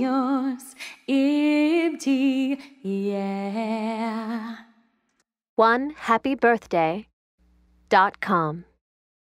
yours, empty, yeah. One happy birthday dot com.